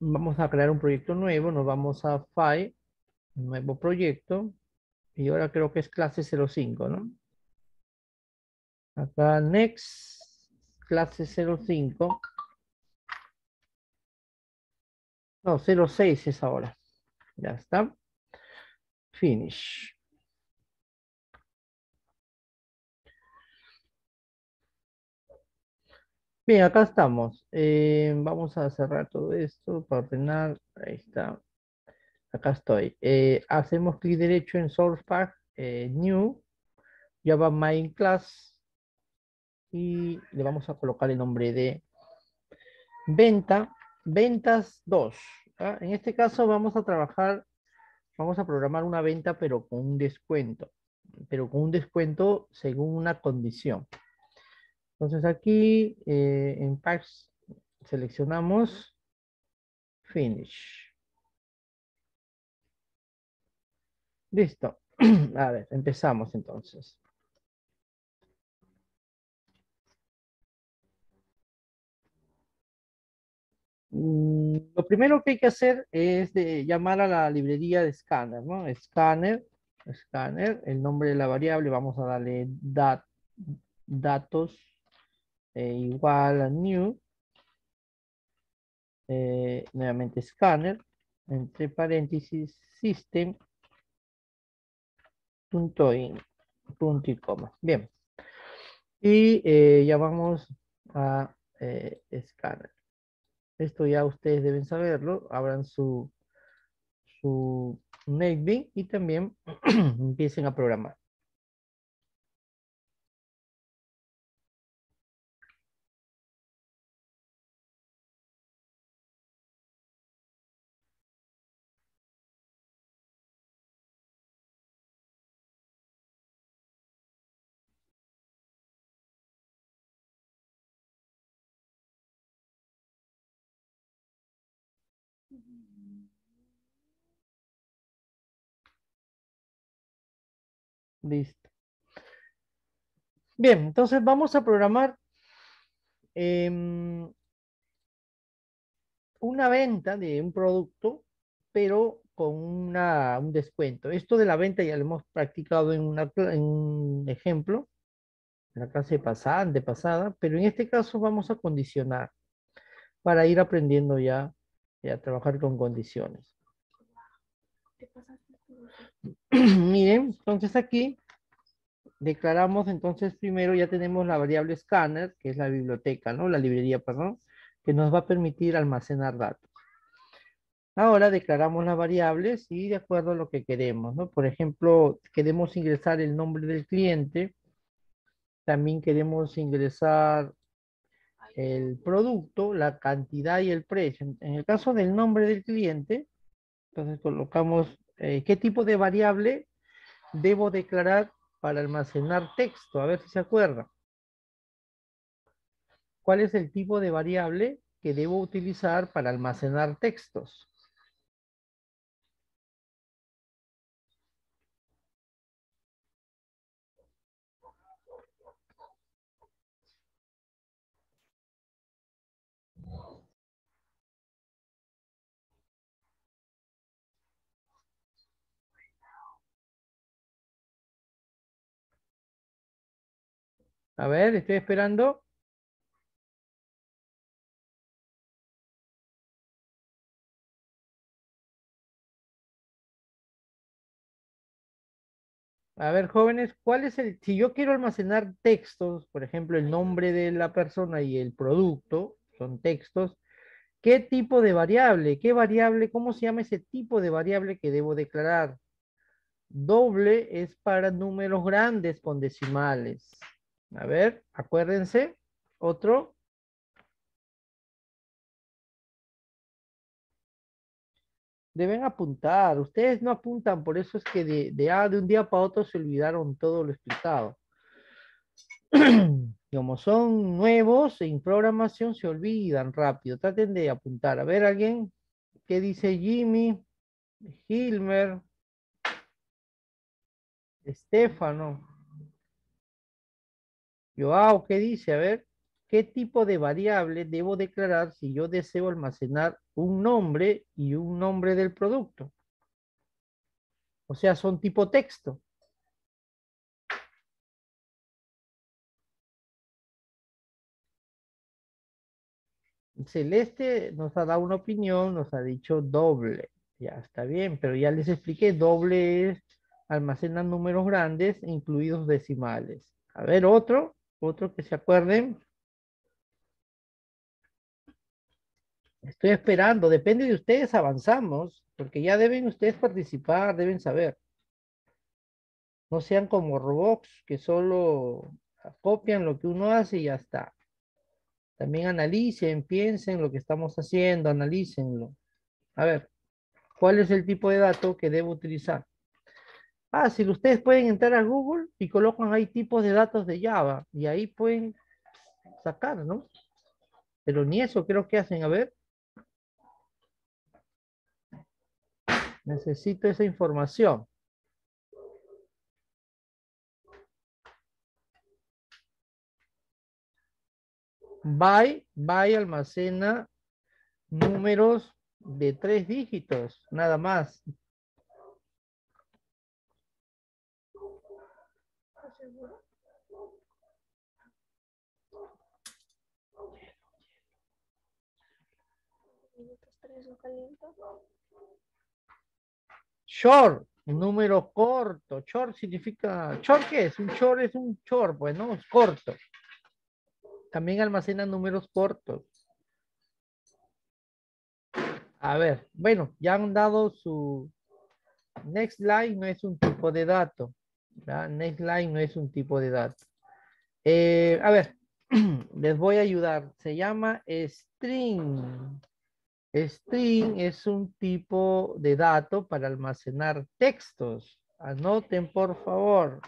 vamos a crear un proyecto nuevo, nos vamos a File, nuevo proyecto, y ahora creo que es clase 05, ¿no? Acá Next, clase 05. No, 06 es ahora. Ya está. Finish. Bien, acá estamos. Eh, vamos a cerrar todo esto para ordenar. Ahí está. Acá estoy. Eh, hacemos clic derecho en Source Pack, eh, New, Java Main Class y le vamos a colocar el nombre de venta, ventas 2. ¿ah? En este caso vamos a trabajar, vamos a programar una venta pero con un descuento, pero con un descuento según una condición. Entonces aquí eh, en Packs seleccionamos Finish. Listo. A ver, empezamos entonces. Mm, lo primero que hay que hacer es llamar a la librería de Scanner, ¿no? Scanner, Scanner, el nombre de la variable, vamos a darle datos eh, igual a new, eh, nuevamente scanner, entre paréntesis, system, punto in, punto y coma. Bien. Y eh, llamamos a scanner. Esto ya ustedes deben saberlo. Abran su, su NetBeans y también empiecen a programar. Listo. Bien, entonces vamos a programar em, una venta de un producto, pero con una, un descuento. Esto de la venta ya lo hemos practicado en, un ejemplo, en la clase pasada, antepasada, pero en este caso vamos a condicionar para ir aprendiendo ya a trabajar con condiciones. Miren, entonces aquí declaramos, entonces primero ya tenemos la variable scanner, que es la biblioteca, ¿no? La librería, perdón, que nos va a permitir almacenar datos. Ahora declaramos las variables y de acuerdo a lo que queremos, ¿no? Por ejemplo, queremos ingresar el nombre del cliente, también queremos ingresar el producto, la cantidad y el precio. En el caso del nombre del cliente, entonces colocamos eh, qué tipo de variable debo declarar para almacenar texto. A ver si se acuerda. ¿Cuál es el tipo de variable que debo utilizar para almacenar textos? A ver, estoy esperando. A ver, jóvenes, ¿cuál es el, si yo quiero almacenar textos, por ejemplo, el nombre de la persona y el producto, son textos, ¿qué tipo de variable? ¿Qué variable? ¿Cómo se llama ese tipo de variable que debo declarar? Doble es para números grandes con decimales. A ver, acuérdense. Otro. Deben apuntar. Ustedes no apuntan, por eso es que de, de, de un día para otro se olvidaron todo lo explicado. Como son nuevos en programación, se olvidan rápido. Traten de apuntar. A ver, alguien. ¿Qué dice Jimmy? Hilmer. Estefano. Joao, ¿qué dice? A ver, ¿qué tipo de variable debo declarar si yo deseo almacenar un nombre y un nombre del producto? O sea, son tipo texto. Celeste nos ha dado una opinión, nos ha dicho doble. Ya está bien, pero ya les expliqué, doble es almacenar números grandes, incluidos decimales. A ver, otro, otro que se acuerden. Estoy esperando, depende de ustedes, avanzamos, porque ya deben ustedes participar, deben saber. No sean como robots que solo copian lo que uno hace y ya está. También analicen, piensen lo que estamos haciendo, analícenlo. A ver, ¿cuál es el tipo de dato que debo utilizar? Fácil, ustedes pueden entrar a Google y colocan ahí tipos de datos de Java y ahí pueden sacar, ¿no? Pero ni eso creo que hacen, a ver. Necesito esa información. By, by almacena números de tres dígitos, nada más. Short, número corto. Short significa, ¿short qué es? Un short es un short, pues, ¿no? Es corto. También almacena números cortos. A ver, bueno, ya han dado su... Next line no es un tipo de dato. Next line no es un tipo de dato. Eh, a ver, les voy a ayudar. Se llama string. String es un tipo de dato para almacenar textos. Anoten, por favor.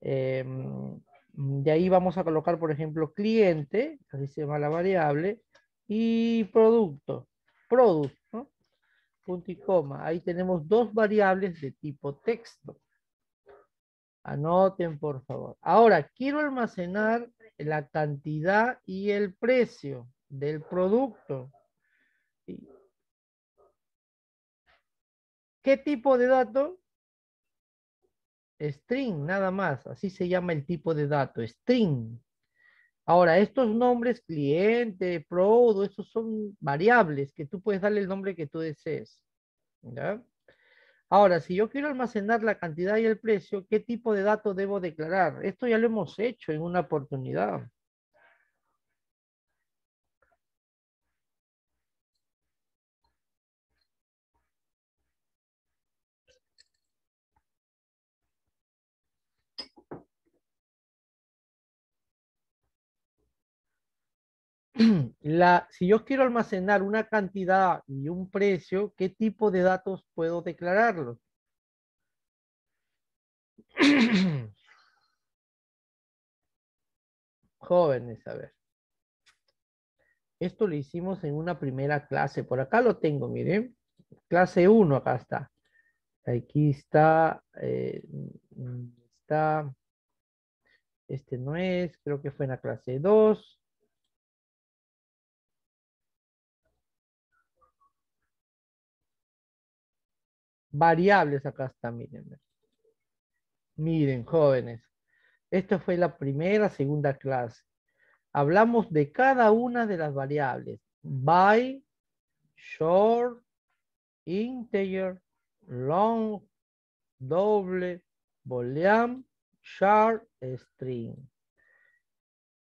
Em, de ahí vamos a colocar, por ejemplo, cliente, así se llama la variable, y producto, product, ¿no? Punto y coma. Ahí tenemos dos variables de tipo texto. Anoten, por favor. Ahora, quiero almacenar la cantidad y el precio del producto. ¿Qué tipo de dato? String, nada más. Así se llama el tipo de dato, string. Ahora, estos nombres, cliente, product, esos son variables que tú puedes darle el nombre que tú desees. Ahora, si yo quiero almacenar la cantidad y el precio, ¿qué tipo de dato debo declarar? Esto ya lo hemos hecho en una oportunidad. La, si yo quiero almacenar una cantidad y un precio, ¿qué tipo de datos puedo declararlos? Jóvenes, a ver. Esto lo hicimos en una primera clase. Por acá lo tengo, miren. Clase 1, acá está. Aquí está, eh, está, este no es, creo que fue en la clase 2. Variables acá está, miren. Miren, jóvenes. Esta fue la primera, segunda clase. Hablamos de cada una de las variables. By, short, integer, long, doble, boolean, char, string.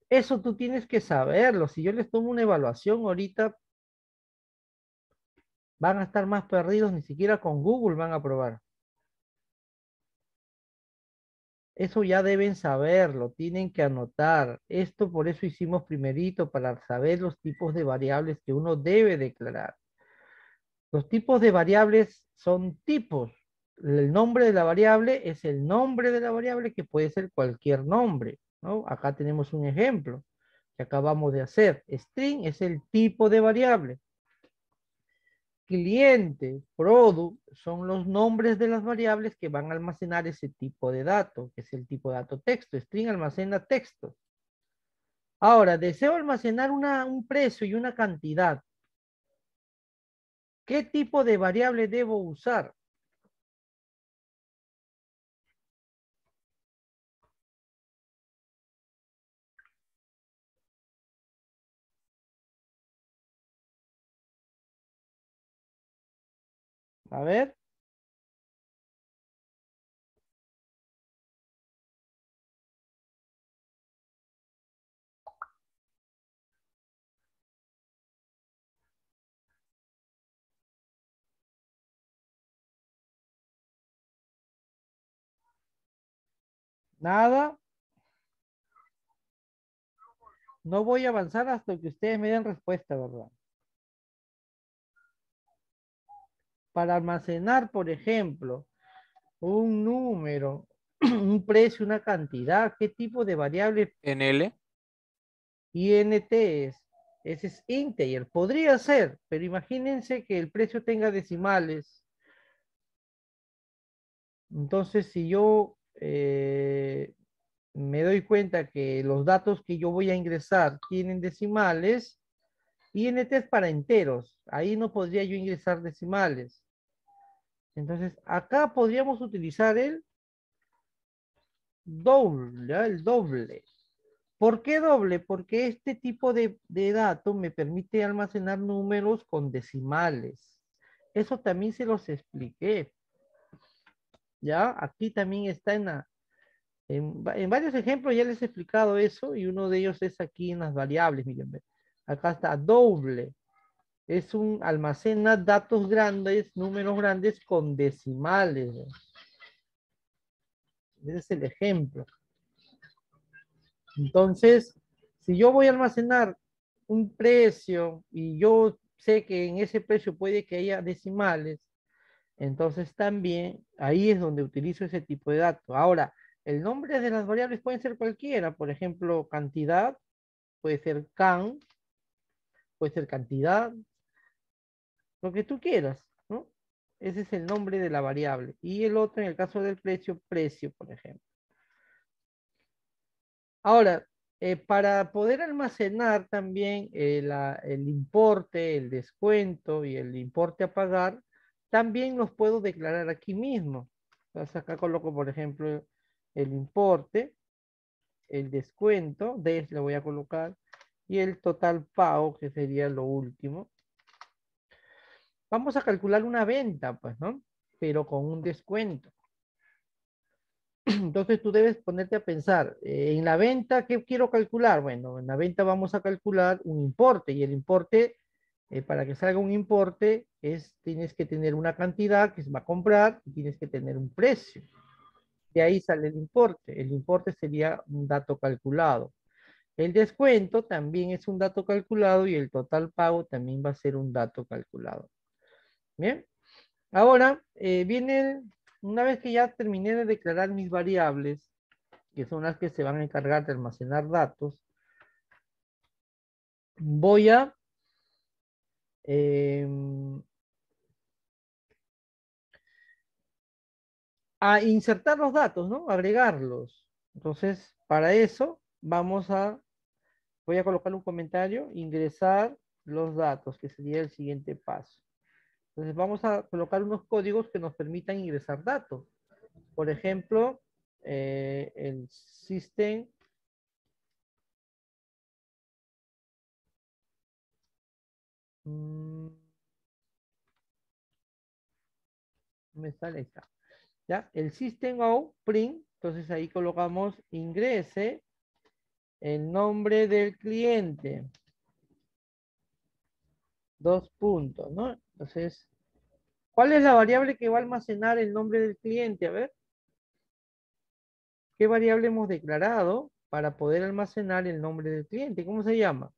Eso tú tienes que saberlo. Si yo les tomo una evaluación ahorita, van a estar más perdidos, ni siquiera con Google van a probar. Eso ya deben saberlo, tienen que anotar. Esto por eso hicimos primerito, para saber los tipos de variables que uno debe declarar. Los tipos de variables son tipos. El nombre de la variable es el nombre de la variable que puede ser cualquier nombre. ¿no? Acá tenemos un ejemplo que acabamos de hacer. String es el tipo de variable cliente, product, son los nombres de las variables que van a almacenar ese tipo de dato, que es el tipo de dato texto. String almacena texto. Ahora, deseo almacenar una, un precio y una cantidad. ¿Qué tipo de variable debo usar? A ver. Nada. No voy a avanzar hasta que ustedes me den respuesta, ¿verdad? Para almacenar, por ejemplo, un número, un precio, una cantidad, ¿qué tipo de variable? NL. INT es. Ese es integer. Podría ser, pero imagínense que el precio tenga decimales. Entonces, si yo eh, me doy cuenta que los datos que yo voy a ingresar tienen decimales, INT es para enteros. Ahí no podría yo ingresar decimales. Entonces, acá podríamos utilizar el doble, el doble. ¿Por qué doble? Porque este tipo de, de dato me permite almacenar números con decimales. Eso también se los expliqué. ¿Ya? Aquí también está en, en, varios ejemplos ya les he explicado eso y uno de ellos es aquí en las variables, miren. Acá está doble. Es un almacena datos grandes, números grandes con decimales. Ese es el ejemplo. Entonces, si yo voy a almacenar un precio y yo sé que en ese precio puede que haya decimales, entonces también ahí es donde utilizo ese tipo de datos. Ahora, el nombre de las variables pueden ser cualquiera, por ejemplo, cantidad, puede ser can, puede ser cantidad, lo que tú quieras, ¿no? Ese es el nombre de la variable. Y el otro, en el caso del precio, precio, por ejemplo. Ahora, eh, para poder almacenar también eh, el importe, el descuento y el importe a pagar, también los puedo declarar aquí mismo. Entonces acá coloco, por ejemplo, el importe, el descuento, de le voy a colocar, y el total pago, que sería lo último. Vamos a calcular una venta, pues, ¿no? Pero con un descuento. Entonces tú debes ponerte a pensar, eh, en la venta, ¿qué quiero calcular? Bueno, en la venta vamos a calcular un importe y el importe, eh, para que salga un importe, es, tienes que tener una cantidad que se va a comprar y tienes que tener un precio. De ahí sale el importe. El importe sería un dato calculado. El descuento también es un dato calculado y el total pago también va a ser un dato calculado. Bien. Ahora, eh, viene, una vez que ya terminé de declarar mis variables, que son las que se van a encargar de almacenar datos, voy a em, a insertar los datos, ¿no? Agregarlos. Entonces, para eso vamos a, voy a colocar un comentario, ingresar los datos, que sería el siguiente paso. Entonces vamos a colocar unos códigos que nos permitan ingresar datos. Por ejemplo, eh, el system mm, me sale esta. ¿ya? El system out print, entonces ahí colocamos ingrese el nombre del cliente. Dos puntos, ¿no? Entonces, ¿cuál es la variable que va a almacenar el nombre del cliente? A ver. ¿Qué variable hemos declarado para poder almacenar el nombre del cliente? ¿Cómo se llama?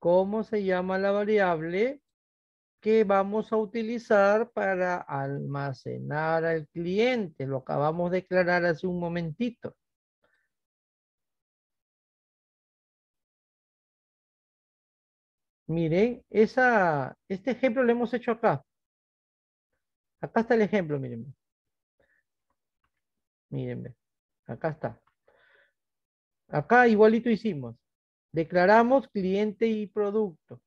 Cómo se llama la variable que vamos a utilizar para almacenar al cliente. Lo acabamos de declarar hace un momentito. Miren, esa, este ejemplo lo hemos hecho acá. Acá está el ejemplo, miren. Miren, acá está. Acá igualito hicimos. Declaramos cliente y producto.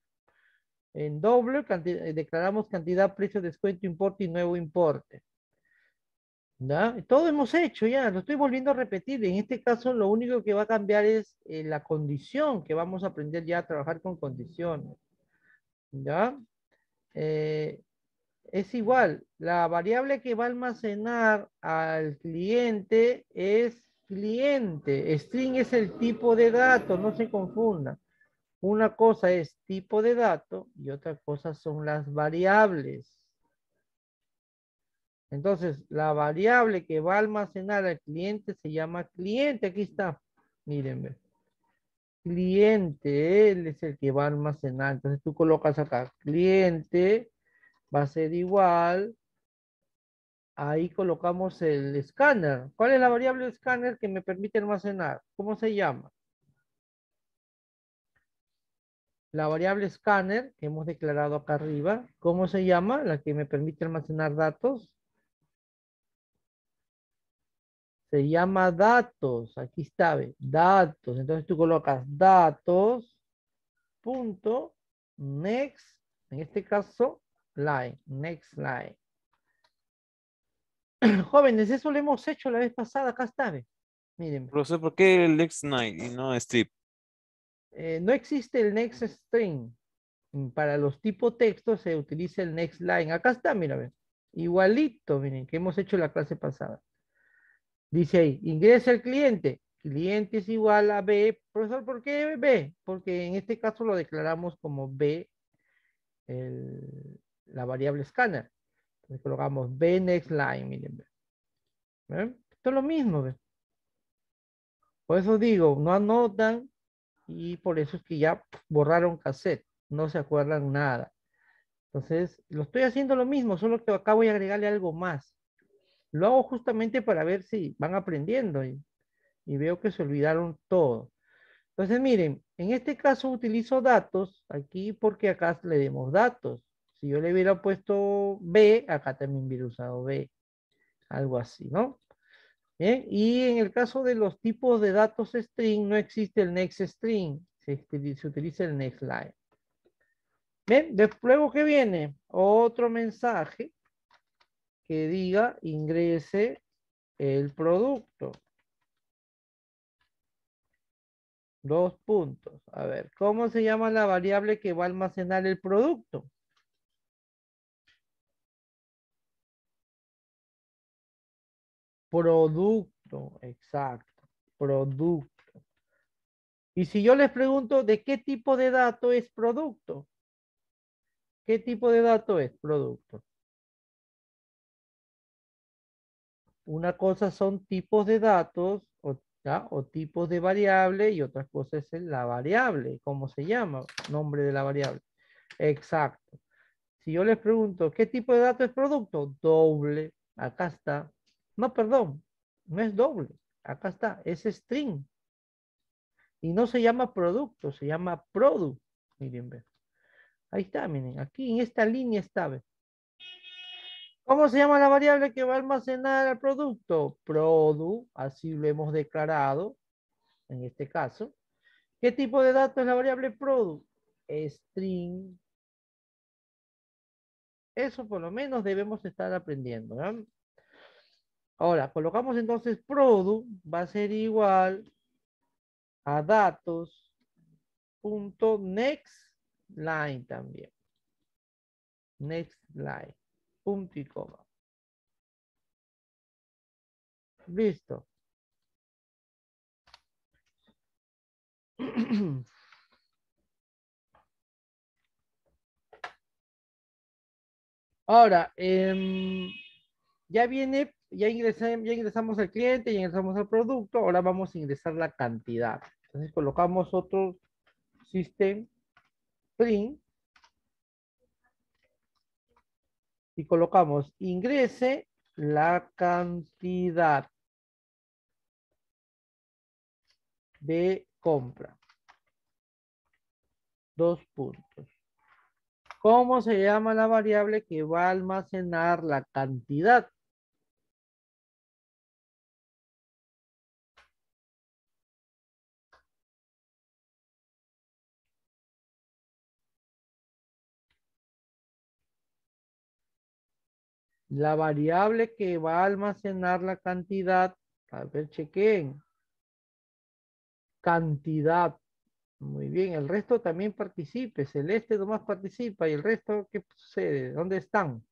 En doble eh, declaramos cantidad, precio, descuento, importe y nuevo importe. ¿Ya? Todo hemos hecho ya, lo estoy volviendo a repetir. En este caso lo único que va a cambiar es eh, la condición, que vamos a aprender ya a trabajar con condiciones. ¿Ya? Eh, es igual, la variable que va a almacenar al cliente es cliente. String es el tipo de dato, no se confunda. Una cosa es tipo de dato y otra cosa son las variables. Entonces, la variable que va a almacenar al cliente se llama cliente. Aquí está. Mírenme. Cliente, él es el que va a almacenar. Entonces tú colocas acá cliente, va a ser igual. Ahí colocamos el escáner. ¿Cuál es la variable escáner que me permite almacenar? ¿Cómo se llama? La variable escáner que hemos declarado acá arriba. ¿Cómo se llama? La que me permite almacenar datos. se llama datos. Aquí está, datos. Entonces tú colocas datos, punto, next, en este caso, line, next line. Jóvenes, eso lo hemos hecho la vez pasada, acá está. Miren. Profesor, ¿por qué el next line y no strip? Eh, no existe el next string. Para los tipos textos se utiliza el next line. Acá está, mira, Igualito, miren, que hemos hecho la clase pasada. Dice ahí, ingresa el cliente. Cliente es igual a B. Profesor, ¿por qué B? Porque en este caso lo declaramos como B, la variable escáner. Colocamos B next line, miren. Esto es lo mismo. Por eso digo, no anotan y por eso es que ya borraron cassette. No se acuerdan nada. Entonces, lo estoy haciendo lo mismo, solo que acá voy a agregarle algo más. Lo hago justamente para ver si van aprendiendo y, veo que se olvidaron todo. Entonces, miren, en este caso utilizo datos aquí porque acá le demos datos. Si yo le hubiera puesto B, acá también hubiera usado B. Algo así, ¿no? Bien, y en el caso de los tipos de datos string, no existe el next string, se, utiliza el next line. Bien, luego que viene otro mensaje que diga ingrese el producto. Dos puntos. A ver, ¿cómo se llama la variable que va a almacenar el producto? Producto, exacto. Producto. Y si yo les pregunto, ¿de qué tipo de dato es producto? ¿Qué tipo de dato es producto? Una cosa son tipos de datos o, o tipos de variable y otra cosa es la variable, ¿cómo se llama? Nombre de la variable. Exacto. Si yo les pregunto, ¿qué tipo de dato es producto? Doble. Acá está. No, perdón. No es doble. Acá está. Es string. Y no se llama producto, se llama product. Miren, Ahí está, miren. Aquí en esta línea está, ¿ven? ¿Cómo se llama la variable que va a almacenar el producto? Produ, así lo hemos declarado en este caso. ¿Qué tipo de dato es la variable produ? String. Eso por lo menos debemos estar aprendiendo. Ahora, colocamos entonces produ, va a ser igual a datos next line también. Next line punto y coma. Listo. Ahora, em, ya viene, ya, ingresamos, al cliente, ya ingresamos al producto, ahora vamos a ingresar la cantidad. Entonces colocamos otro system print y colocamos ingrese la cantidad de compra. Dos puntos. ¿Cómo se llama la variable que va a almacenar la cantidad? La variable que va a almacenar la cantidad, a ver, chequen. Cantidad. Muy bien, el resto también participe. Celeste nomás participa y el resto, ¿qué sucede? ¿Dónde están?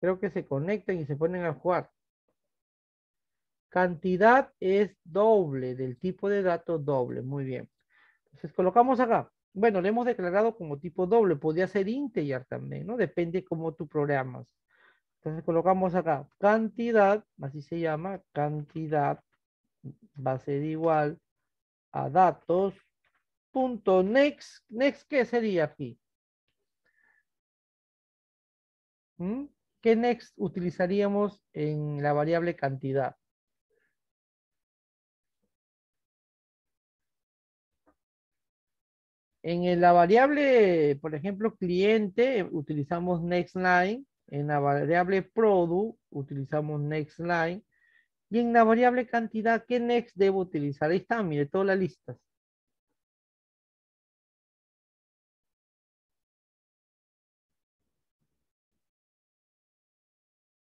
Creo que se conectan y se ponen a jugar. Cantidad es doble, del tipo de dato doble. Muy bien. Entonces colocamos acá. Bueno, le hemos declarado como tipo doble. Podría ser integer también, ¿no? Depende cómo tú programas. Entonces colocamos acá cantidad, así se llama, cantidad va a ser igual a datos punto next. Next, ¿qué sería aquí? ¿Mm? ¿Qué next utilizaríamos en la variable cantidad? En la variable, por ejemplo, cliente, utilizamos next line. En la variable product, utilizamos next line. Y en la variable cantidad, ¿qué next debo utilizar? Ahí está, mire, todas las listas.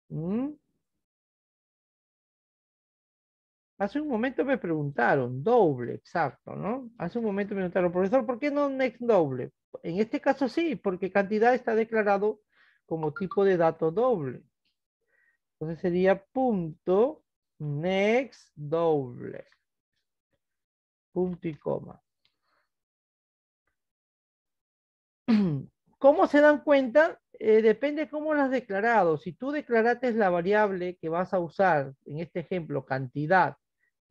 ¿Mm? Hace un momento me preguntaron, doble, exacto, ¿no? Hace un momento me preguntaron, profesor, ¿por qué no next doble? En este caso sí, porque cantidad está declarado como tipo de dato doble. Entonces sería punto next doble. Punto y coma. ¿Cómo se dan cuenta? Eh, depende cómo lo has declarado. Si tú declaraste la variable que vas a usar, en este ejemplo, cantidad,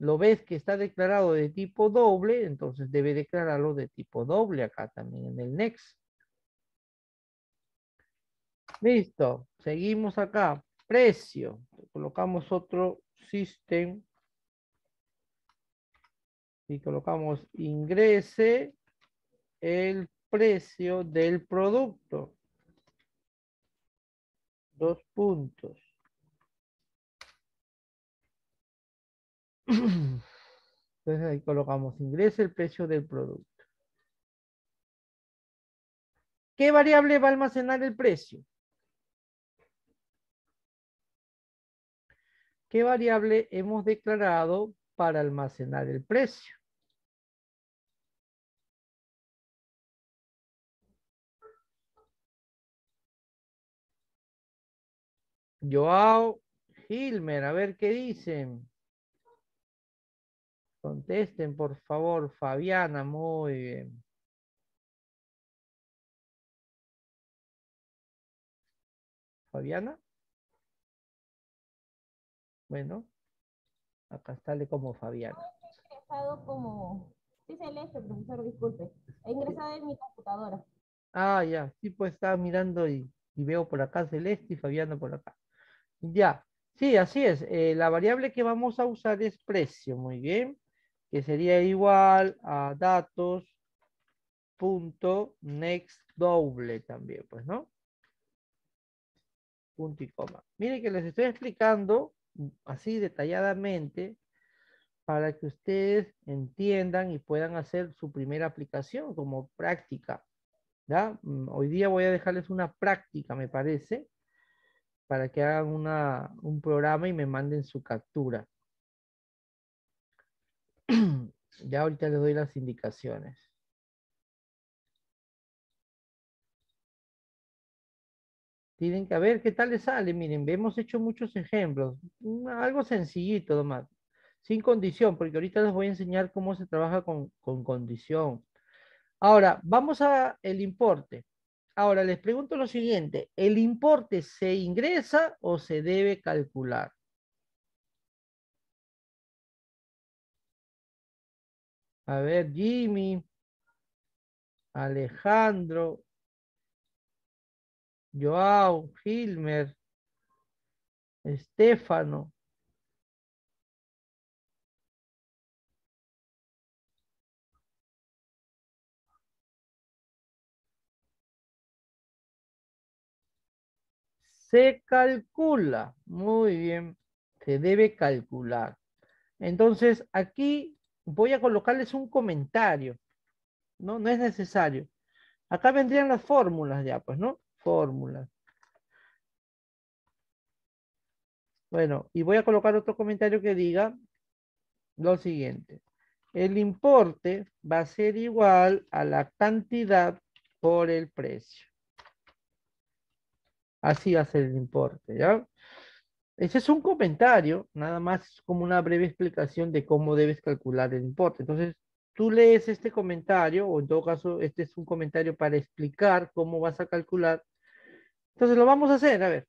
lo ves que está declarado de tipo doble, entonces debe declararlo de tipo doble acá también en el next. Listo, seguimos acá. Precio. Colocamos otro system. Y colocamos ingrese el precio del producto. Dos puntos. Entonces ahí colocamos ingrese el precio del producto. ¿Qué variable va a almacenar el precio? ¿Qué variable hemos declarado para almacenar el precio? Joao Hilmer, a ver qué dicen. Contesten, por favor. Fabiana, muy bien. Fabiana. Bueno, acá sale como Fabiana. He ingresado como... Sí, Celeste, profesor, disculpe. He ingresado en mi computadora. Ah, ya. Sí, pues estaba mirando y, veo por acá Celeste y Fabiana por acá. Ya. Sí, así es. Eh, la variable que vamos a usar es precio. Muy bien. Que sería igual a datos punto next doble también, pues, ¿no? Punto y coma. Miren que les estoy explicando así detalladamente para que ustedes entiendan y puedan hacer su primera aplicación como práctica. Mm, hoy día voy a dejarles una práctica, me parece, para que hagan una, un programa y me manden su captura. ya ahorita les doy las indicaciones. Tienen que ver qué tal les sale. Miren, hemos hecho muchos ejemplos. Algo sencillito nomás. Sin condición, porque ahorita les voy a enseñar cómo se trabaja con, con condición. Ahora, vamos a el importe. Ahora, les pregunto lo siguiente. ¿El importe se ingresa o se debe calcular? A ver, Jimmy, Alejandro, Joao, Hilmer, Estefano. Se calcula. Muy bien. Se debe calcular. Entonces, aquí voy a colocarles un comentario. No, no es necesario. Acá vendrían las fórmulas ya, pues, ¿no? Fórmulas. Bueno, y voy a colocar otro comentario que diga lo siguiente. El importe va a ser igual a la cantidad por el precio. Así va a ser el importe, ¿ya? Ese es un comentario, nada más como una breve explicación de cómo debes calcular el importe. Entonces, tú lees este comentario, o en todo caso, este es un comentario para explicar cómo vas a calcular. Entonces, lo vamos a hacer, a ver.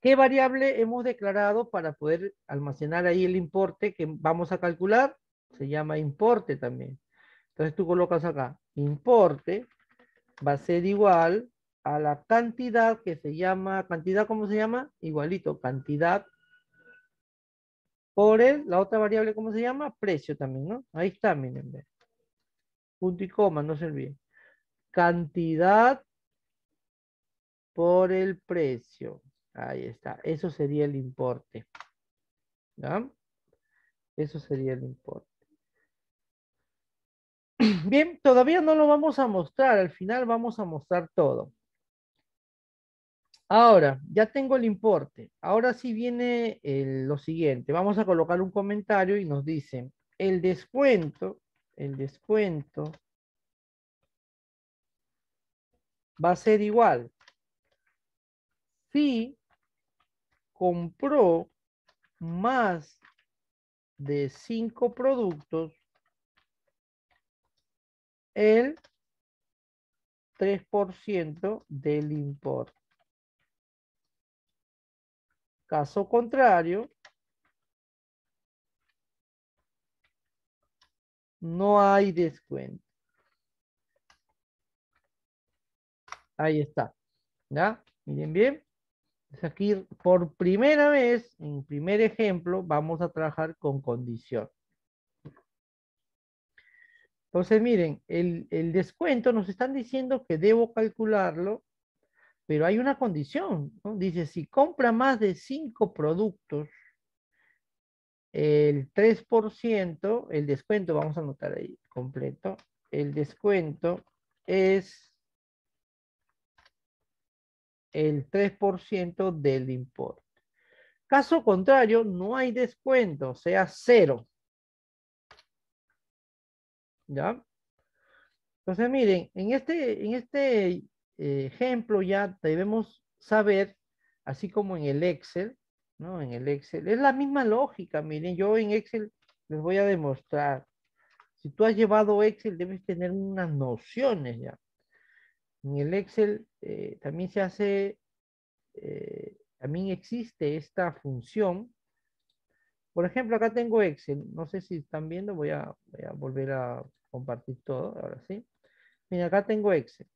¿Qué variable hemos declarado para poder almacenar ahí el importe que vamos a calcular? Se llama importe también. Entonces tú colocas acá, importe va a ser igual a la cantidad que se llama, cantidad, ¿cómo se llama? Igualito, cantidad por el, la otra variable, ¿cómo se llama? Precio también, ¿no? Ahí está, miren. Punto y coma, no se olviden. Cantidad por el precio. Ahí está. Eso sería el importe. ¿Ya? Eso sería el importe. Bien, todavía no lo vamos a mostrar. Al final vamos a mostrar todo. Ahora, ya tengo el importe. Ahora sí viene lo siguiente. Vamos a colocar un comentario y nos dice, el descuento, el descuento va a ser igual. Compró más de cinco productos, el 3% del importe. Caso contrario, no hay descuento. Ahí está. ¿Ya? Miren bien aquí por primera vez, en primer ejemplo, vamos a trabajar con condición. Entonces, miren, el, descuento nos están diciendo que debo calcularlo, pero hay una condición. Dice, si compra más de cinco productos, el 3%, el descuento, vamos a anotar ahí completo, el descuento es el 3% del importe. Caso contrario, no hay descuento, sea cero. ¿Ya? Entonces, miren, en este, en este eh, ejemplo ya debemos saber, así como en el Excel, ¿no? En el Excel, es la misma lógica, miren, yo en Excel les voy a demostrar. Si tú has llevado Excel, debes tener unas nociones ya. En el Excel eh, también se hace, eh, también existe esta función. Por ejemplo, acá tengo Excel. No sé si están viendo, voy a, volver a compartir todo, ahora sí. Mira, acá tengo Excel.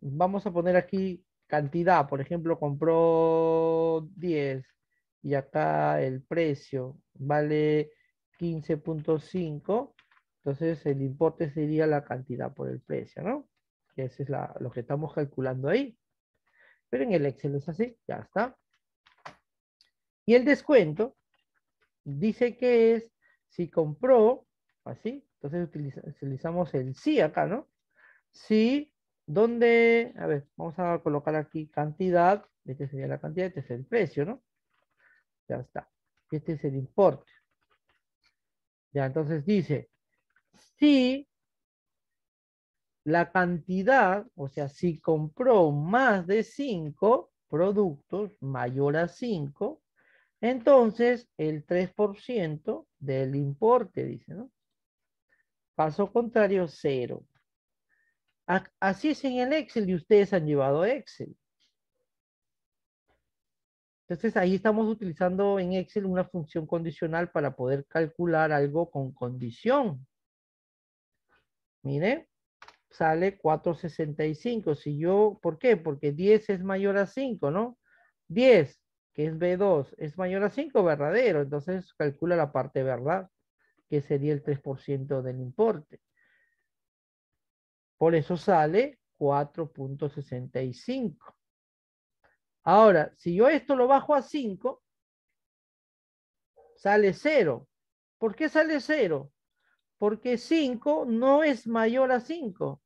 Vamos a poner aquí cantidad. Por ejemplo, compró 10 y acá el precio vale 15.5 entonces el importe sería la cantidad por el precio, ¿no? Que ese es lo que estamos calculando ahí. Pero en el Excel es así, ya está. Y el descuento dice que es si compró, así, entonces utilizamos el sí acá, ¿no? Si, donde, a ver, vamos a colocar aquí cantidad, este sería la cantidad, este es el precio, ¿no? Ya está. Este es el importe. Ya, entonces dice, si la cantidad, o sea, si compró más de 5 productos, mayor a 5, entonces el 3% del importe, dice, ¿no? Paso contrario, 0. Así es en el Excel y ustedes han llevado Excel. Entonces ahí estamos utilizando en Excel una función condicional para poder calcular algo con condición. Mire, sale 465. Si yo, ¿por qué? Porque 10 es mayor a 5, ¿no? 10, que es B2, es mayor a 5, verdadero. Entonces calcula la parte verdad, que sería el 3% del importe. Por eso sale 4.65. Ahora, si yo esto lo bajo a 5, sale 0. ¿Por qué sale 0? Porque 5 no es mayor a 5.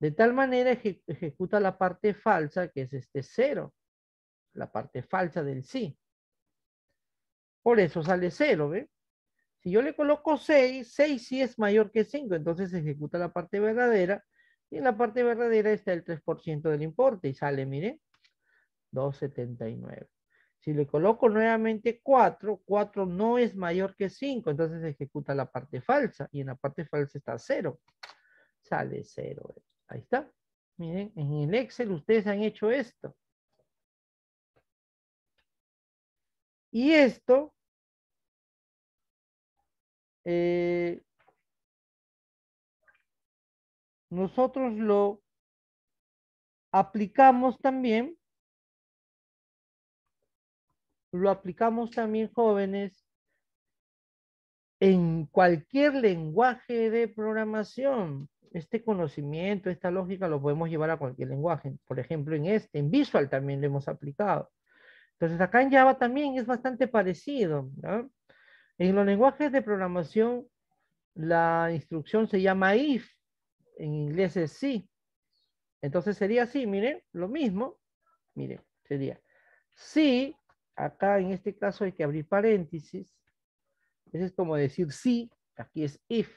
De tal manera ejecuta la parte falsa, que es este 0. La parte falsa del sí. Por eso sale 0, ¿ve? Si yo le coloco 6, 6 sí es mayor que 5, entonces ejecuta la parte verdadera. Y en la parte verdadera está el 3% del importe y sale, mire, 279. Si le coloco nuevamente 4, 4 no es mayor que 5, entonces ejecuta la parte falsa. Y en la parte falsa está 0. Sale 0. Ahí está. Miren, en el Excel ustedes han hecho esto. Y esto, eh, nosotros lo aplicamos también lo aplicamos también jóvenes en cualquier lenguaje de programación. Este conocimiento, esta lógica lo podemos llevar a cualquier lenguaje. Por ejemplo, en este, en Visual también lo hemos aplicado. Entonces acá en Java también es bastante parecido. En los lenguajes de programación, la instrucción se llama if, en inglés es sí. Entonces sería así, miren, lo mismo. Miren, sería sí acá en este caso hay que abrir paréntesis. Eso es como decir sí, aquí es if.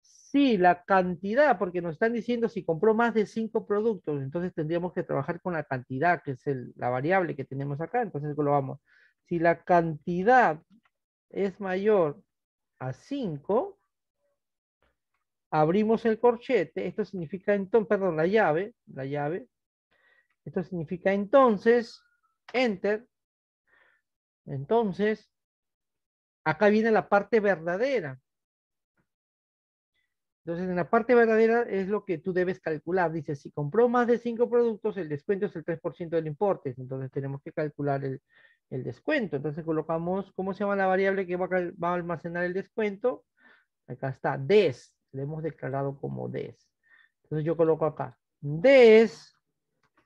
Sí, la cantidad, porque nos están diciendo si compró más de cinco productos, entonces tendríamos que trabajar con la cantidad, que es la variable que tenemos acá, entonces lo vamos. Si la cantidad es mayor a 5, abrimos el corchete, esto significa entonces, perdón, la llave, la llave, esto significa entonces enter. Entonces, acá viene la parte verdadera. Entonces, en la parte verdadera es lo que tú debes calcular. Dice, si compró más de cinco productos, el descuento es el 3% del importe. Entonces, tenemos que calcular el, descuento. Entonces, colocamos, ¿cómo se llama la variable que va a, va a, almacenar el descuento? Acá está, des. Le hemos declarado como des. Entonces, yo coloco acá, des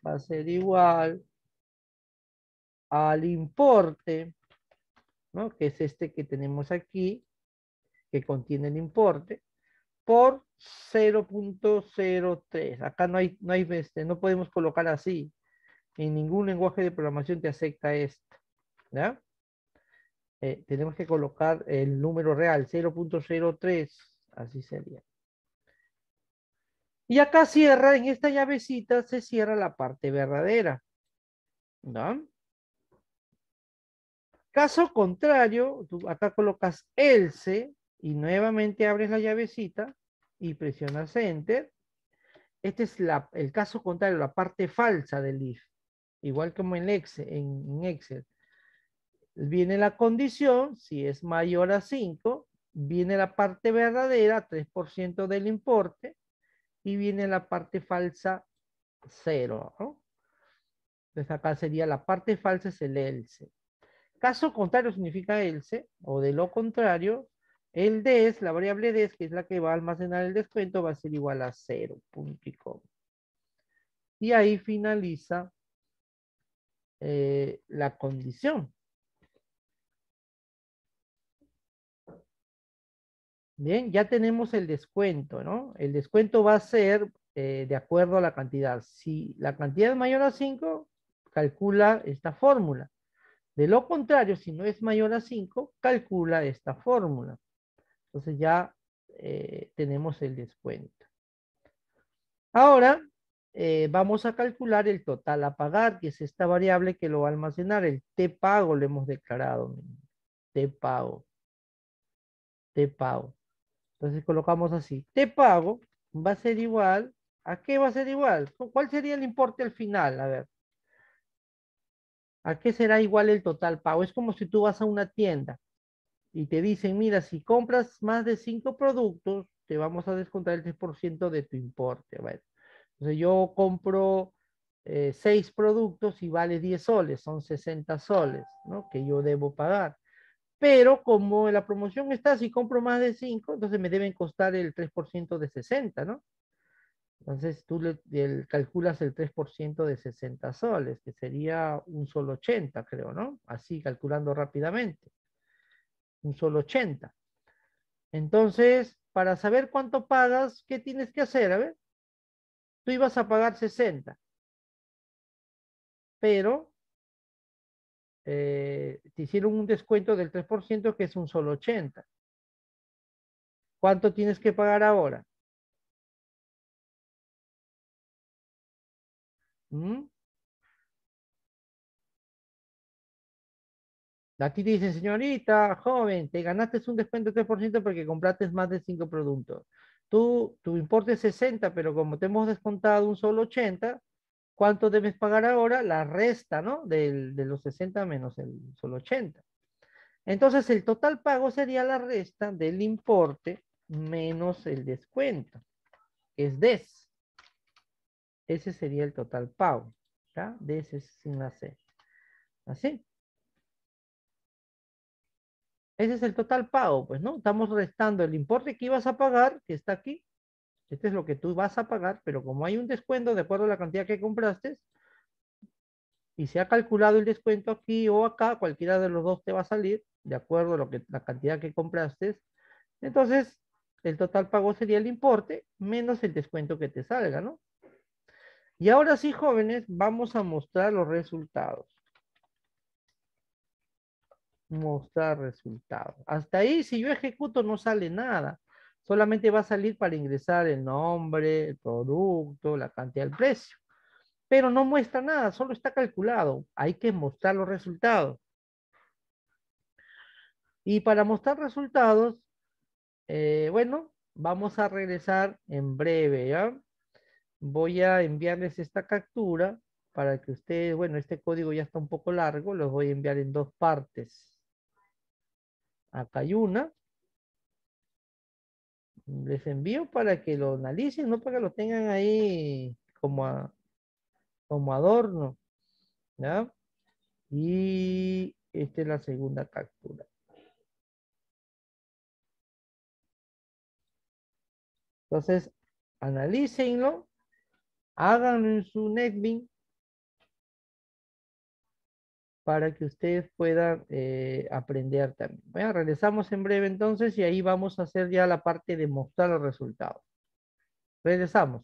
va a ser igual al importe, ¿no? que es este que tenemos aquí, que contiene el importe, por 0.03. Acá no hay, no hay, este, no podemos colocar así. En ningún lenguaje de programación te acepta esto. ¿ya? Eh, tenemos que colocar el número real, 0.03, así sería. Y acá cierra, en esta llavecita se cierra la parte verdadera. ¿no? Caso contrario, tú acá colocas else y nuevamente abres la llavecita y presionas enter. Este es el caso contrario, la parte falsa del if. Igual como en Excel, en, Excel. Viene la condición, si es mayor a 5, viene la parte verdadera, 3% del importe, y viene la parte falsa, 0. Entonces acá sería la parte falsa es el else. Caso contrario significa else, o de lo contrario, el des, la variable des, que es la que va a almacenar el descuento, va a ser igual a 0, punto y Y ahí finaliza eh, la condición. Bien, ya tenemos el descuento, ¿no? El descuento va a ser eh, de acuerdo a la cantidad. Si la cantidad es mayor a 5, calcula esta fórmula. De lo contrario, si no es mayor a 5, calcula esta fórmula. Entonces ya eh, tenemos el descuento. Ahora eh, vamos a calcular el total a pagar, que es esta variable que lo va a almacenar. El T pago lo hemos declarado. T pago. T pago. Entonces colocamos así. T pago va a ser igual. ¿A qué va a ser igual? ¿Cuál sería el importe al final? A ver. ¿A qué será igual el total pago? Es como si tú vas a una tienda y te dicen, mira, si compras más de cinco productos, te vamos a descontar el 3% de tu importe. Bueno, entonces yo compro eh, seis productos y vale 10 soles, son 60 soles, ¿no? Que yo debo pagar. Pero como la promoción está, si compro más de cinco, entonces me deben costar el 3% de 60, ¿no? Entonces tú le, el- calculas el 3% de 60 soles, que sería un solo 80, creo, ¿no? Así calculando rápidamente. Un solo 80. Entonces, para saber cuánto pagas, ¿qué tienes que hacer? A ver. Tú ibas a pagar 60. Pero eh, te hicieron un descuento del 3% que es un solo 80. ¿Cuánto tienes que pagar ahora? ¿Mm? A ti te dicen, señorita, joven, te ganaste un descuento del 3% porque compraste más de 5 productos. Tú, tu importe es 60, pero como te hemos descontado un solo 80, ¿cuánto debes pagar ahora? La resta, ¿no? Del- de los 60 menos el solo 80. Entonces, el total pago sería la resta del importe menos el descuento, es DES. Ese sería el total pago. ¿ya? DES es sin la C. ¿Así? Ese es el total pago, pues, ¿no? Estamos restando el importe que ibas a pagar, que está aquí. Este es lo que tú vas a pagar, pero como hay un descuento de acuerdo a la cantidad que compraste, y se ha calculado el descuento aquí o acá, cualquiera de los dos te va a salir, de acuerdo a lo que, la cantidad que compraste. Entonces, el total pago sería el importe menos el descuento que te salga, ¿no? Y ahora sí, jóvenes, vamos a mostrar los resultados. Mostrar resultados. Hasta ahí, si yo ejecuto, no sale nada. Solamente va a salir para ingresar el nombre, el producto, la cantidad, el precio. Pero no muestra nada, solo está calculado. Hay que mostrar los resultados. Y para mostrar resultados, eh, bueno, vamos a regresar en breve, ¿ya? Voy a enviarles esta captura para que ustedes, bueno, este código ya está un poco largo, los voy a enviar en dos partes. Acá hay una. Les envío para que lo analicen, no para que lo tengan ahí como, como adorno. ¿Ya? Y esta es la segunda captura. Entonces, analícenlo, en su NetBeans para que ustedes puedan eh, aprender también. Regresamos en breve entonces y ahí vamos a hacer ya la parte de mostrar los resultados. Regresamos.